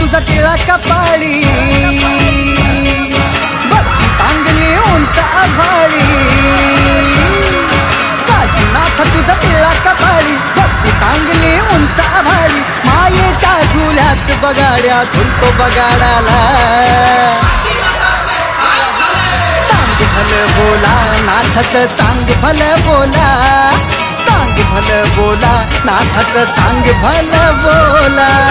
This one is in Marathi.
तुझा टिळा कपाळी. भक्ती उंच आभाळी. काशीनाथ तुझा टिळा कपाळी. भक्ती तांगली उंच आभाळी. मायेच्या झुल्यात बगाड्या झुलतो बगाडाला. चांग भल बोला नाथच चांग भल बोला. चांग भल बोला नाथच चांग भल बोला.